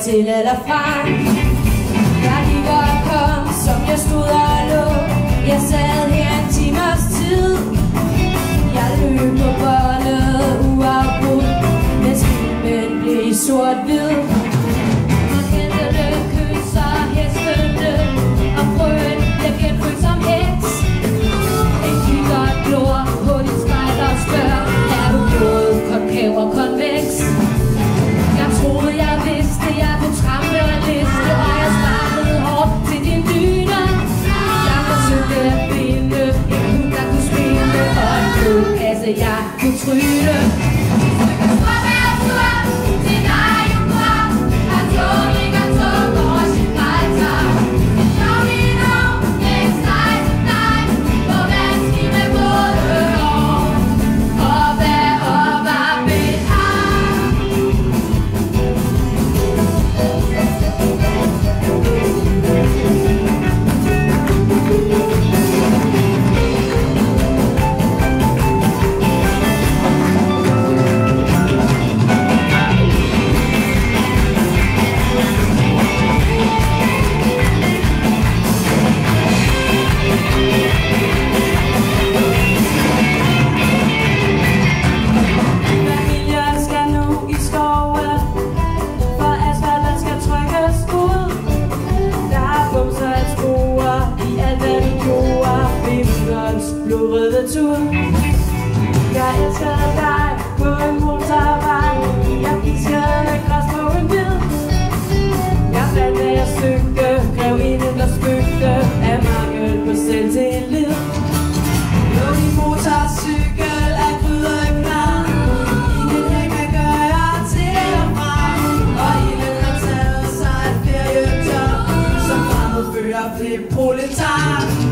til eller fra Jeg gik og kom, som jeg stod og lå. Jeg sad her en timers tid. Jeg løb på båndet uafbrudt. Mens filmen blev sort-hvid. Blodkasse, jeg kunne trylle Og tur. Jeg elsker dig på en motorvej. Jeg pisker med græs på en bid. Jeg fandt, da jeg søgte Grev i det, der spøgte Af mangel på selvtillid Når min motorcykel er krydder i knald. Proletar